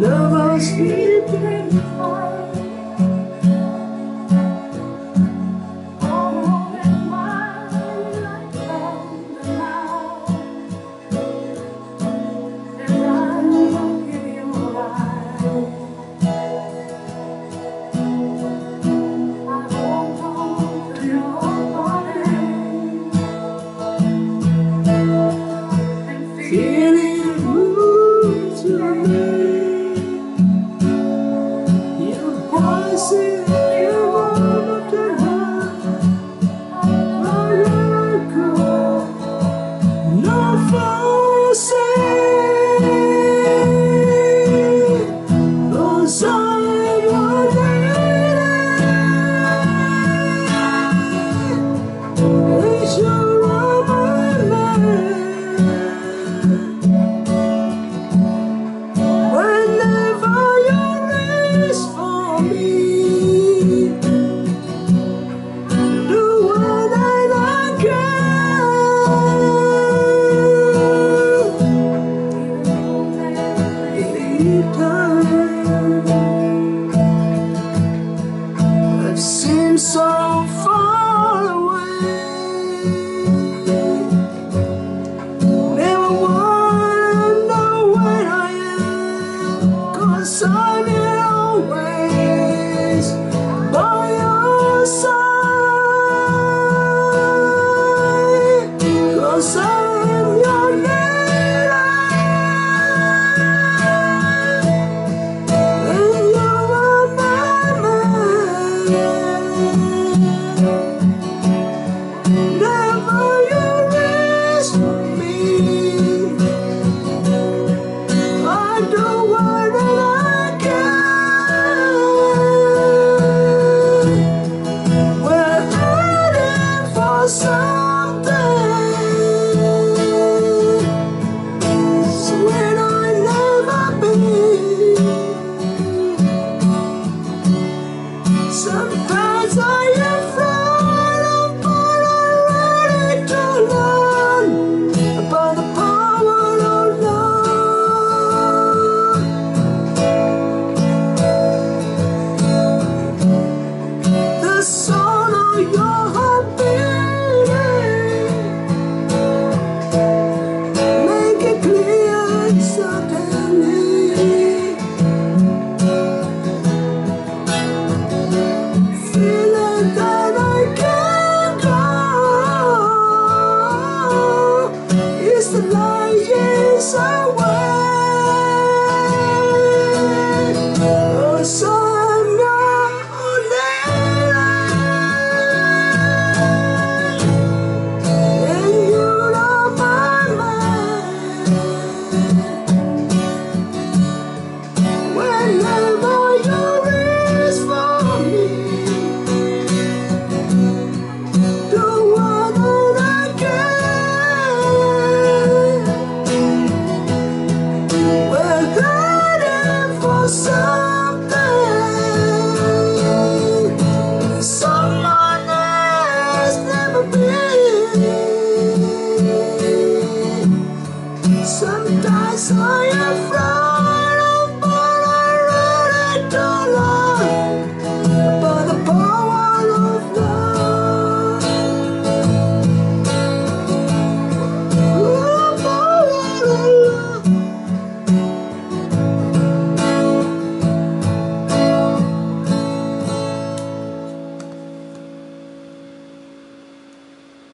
deep in heart. Oh, and I am frightened.